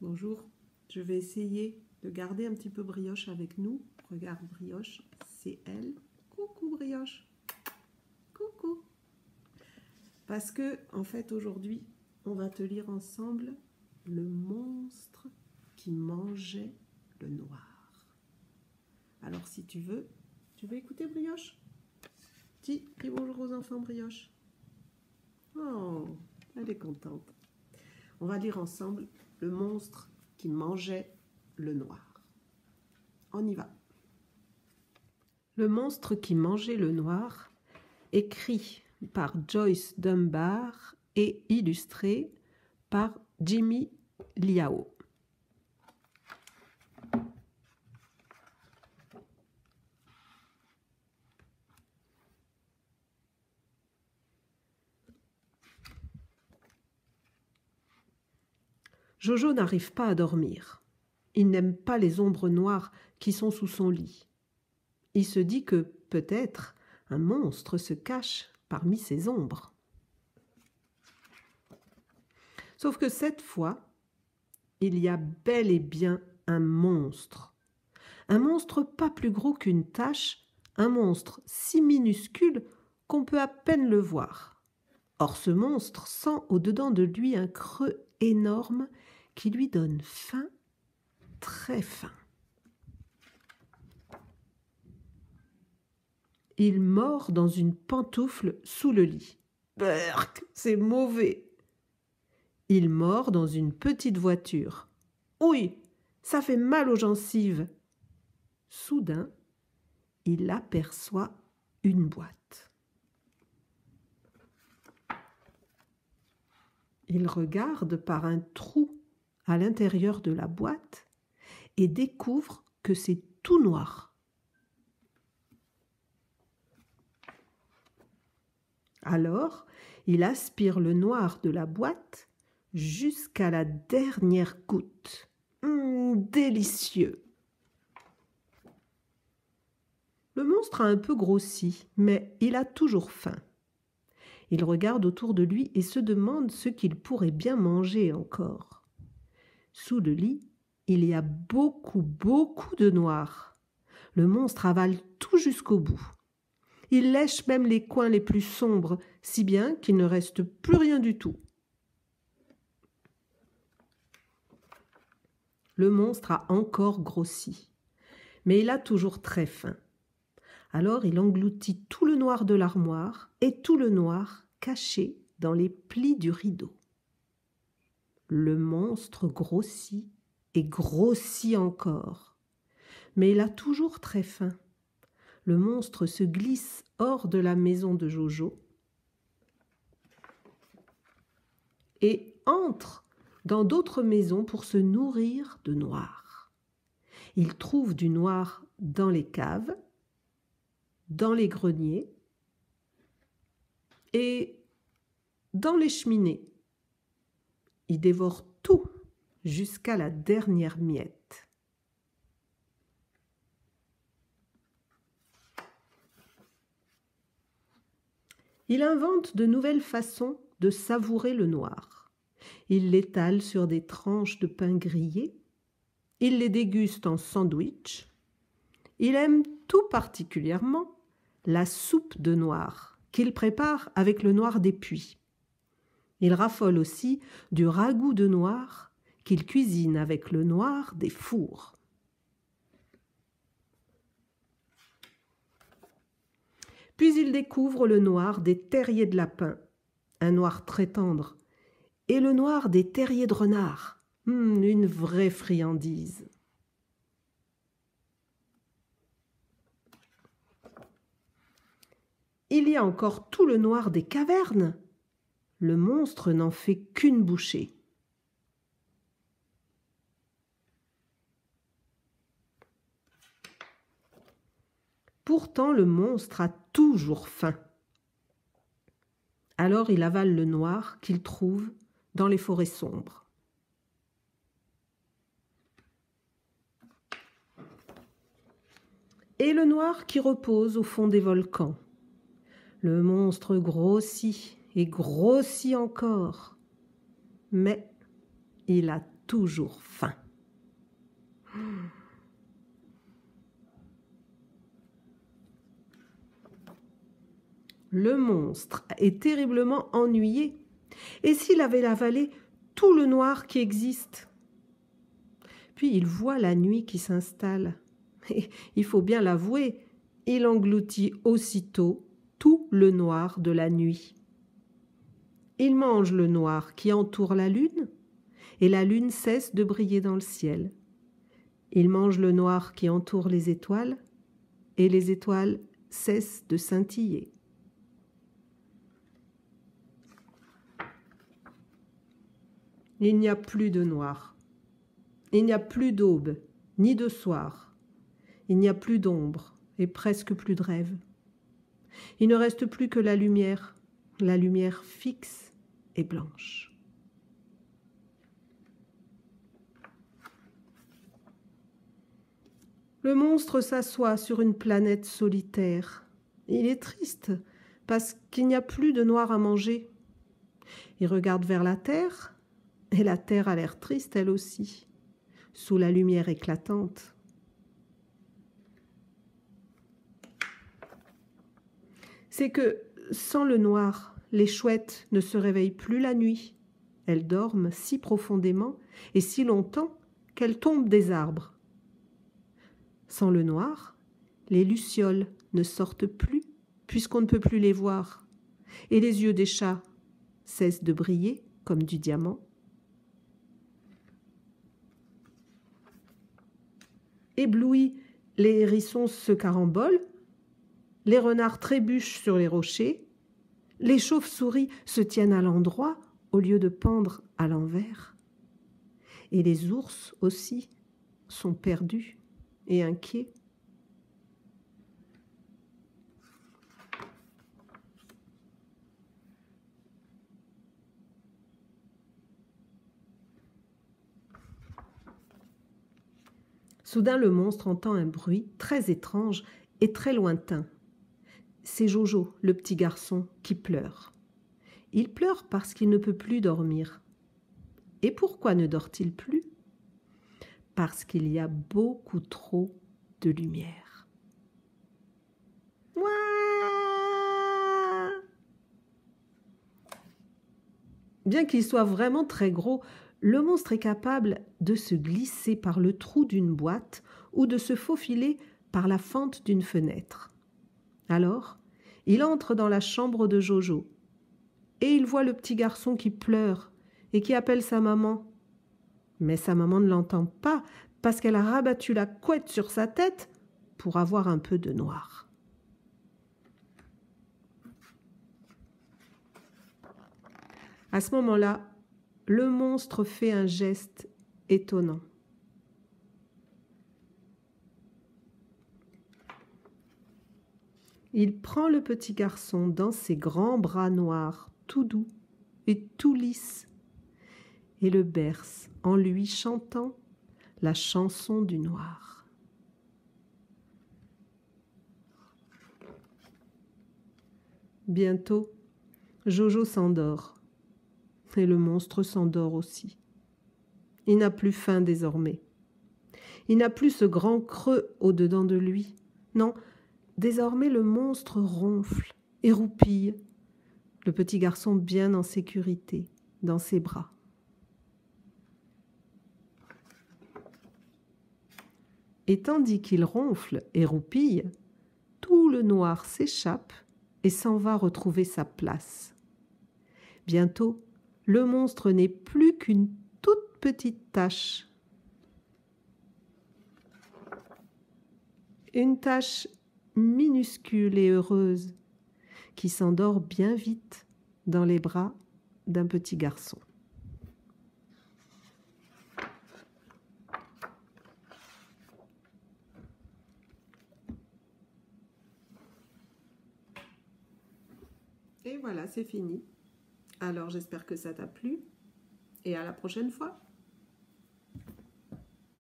Bonjour. Je vais essayer de garder un petit peu Brioche avec nous. Regarde Brioche, c'est elle. Coucou Brioche. Coucou. Parce que, en fait, aujourd'hui, on va te lire ensemble Le monstre qui mangeait le noir. Alors, si tu veux, tu veux écouter Brioche? Dis, dis bonjour aux enfants Brioche? Oh, elle est contente. On va lire ensemble Le monstre qui mangeait le noir. On y va. Le monstre qui mangeait le noir, écrit par Joyce Dunbar et illustré par Jimmy Liao. Jojo n'arrive pas à dormir. Il n'aime pas les ombres noires qui sont sous son lit. Il se dit que, peut-être, un monstre se cache parmi ces ombres. Sauf que cette fois, il y a bel et bien un monstre. Un monstre pas plus gros qu'une tache, un monstre si minuscule qu'on peut à peine le voir. Or ce monstre sent au-dedans de lui un creux énorme qui lui donne faim, très faim. Il mord dans une pantoufle sous le lit. Berk, c'est mauvais. Il mord dans une petite voiture. Oui, ça fait mal aux gencives. Soudain, il aperçoit une boîte. Il regarde par un trou l'intérieur de la boîte et découvre que c'est tout noir. Alors, il aspire le noir de la boîte jusqu'à la dernière goutte. Hum, délicieux. Le monstre a un peu grossi, mais il a toujours faim. Il regarde autour de lui et se demande ce qu'il pourrait bien manger encore. Sous le lit, il y a beaucoup, beaucoup de noir. Le monstre avale tout jusqu'au bout. Il lèche même les coins les plus sombres, si bien qu'il ne reste plus rien du tout. Le monstre a encore grossi, mais il a toujours très faim. Alors il engloutit tout le noir de l'armoire et tout le noir caché dans les plis du rideau le monstre grossit et grossit encore. Mais il a toujours très faim. Le monstre se glisse hors de la maison de Jojo et entre dans d'autres maisons pour se nourrir de noir. Il trouve du noir dans les caves, dans les greniers et dans les cheminées. Il dévore tout jusqu'à la dernière miette. Il invente de nouvelles façons de savourer le noir. Il l'étale sur des tranches de pain grillé. Il les déguste en sandwich. Il aime tout particulièrement la soupe de noir qu'il prépare avec le noir des puits. Il raffole aussi du ragoût de noir qu'il cuisine avec le noir des fours. Puis il découvre le noir des terriers de lapin, un noir très tendre, et le noir des terriers de renard, hum, une vraie friandise. Il y a encore tout le noir des cavernes, le monstre n'en fait qu'une bouchée. Pourtant le monstre a toujours faim. Alors il avale le noir qu'il trouve dans les forêts sombres. Et le noir qui repose au fond des volcans. Le monstre grossit et grossit encore. Mais il a toujours faim. Le monstre est terriblement ennuyé. Et s'il avait avalé tout le noir qui existe? Puis il voit la nuit qui s'installe. Et il faut bien l'avouer, il engloutit aussitôt tout le noir de la nuit. Il mange le noir qui entoure la lune, et la lune cesse de briller dans le ciel. Il mange le noir qui entoure les étoiles, et les étoiles cessent de scintiller. Il n'y a plus de noir. Il n'y a plus d'aube, ni de soir. Il n'y a plus d'ombre et presque plus de rêve. Il ne reste plus que la lumière, la lumière fixe blanche. Le monstre s'assoit sur une planète solitaire. Il est triste parce qu'il n'y a plus de noir à manger. Il regarde vers la terre et la terre a l'air triste elle aussi, sous la lumière éclatante. C'est que, sans le noir, les chouettes ne se réveillent plus la nuit. Elles dorment si profondément et si longtemps qu'elles tombent des arbres. Sans le noir, les lucioles ne sortent plus puisqu'on ne peut plus les voir, et les yeux des chats cessent de briller comme du diamant. Éblouis, les hérissons se carambolent, les renards trébuchent sur les rochers, les chauves-souris se tiennent à l'endroit au lieu de pendre à l'envers. Et les ours aussi sont perdus et inquiets. Soudain le monstre entend un bruit très étrange et très lointain. C'est Jojo, le petit garçon, qui pleure. Il pleure parce qu'il ne peut plus dormir. Et pourquoi ne dort-il plus? Parce qu'il y a beaucoup trop de lumière. Bien qu'il soit vraiment très gros, le monstre est capable de se glisser par le trou d'une boîte ou de se faufiler par la fente d'une fenêtre. Alors, il entre dans la chambre de Jojo et il voit le petit garçon qui pleure et qui appelle sa maman. Mais sa maman ne l'entend pas parce qu'elle a rabattu la couette sur sa tête pour avoir un peu de noir. À ce moment-là, le monstre fait un geste étonnant. Il prend le petit garçon dans ses grands bras noirs, tout doux et tout lisse, et le berce en lui chantant la chanson du noir. Bientôt, Jojo s'endort et le monstre s'endort aussi. Il n'a plus faim désormais. Il n'a plus ce grand creux au-dedans de lui. Non, désormais le monstre ronfle et roupille, le petit garçon bien en sécurité dans ses bras. Et tandis qu'il ronfle et roupille, tout le noir s'échappe et s'en va retrouver sa place. Bientôt, le monstre n'est plus qu'une toute petite tache. Une tache minuscule et heureuse qui s'endort bien vite dans les bras d'un petit garçon. Et voilà, c'est fini. Alors j'espère que ça t'a plu et à la prochaine fois.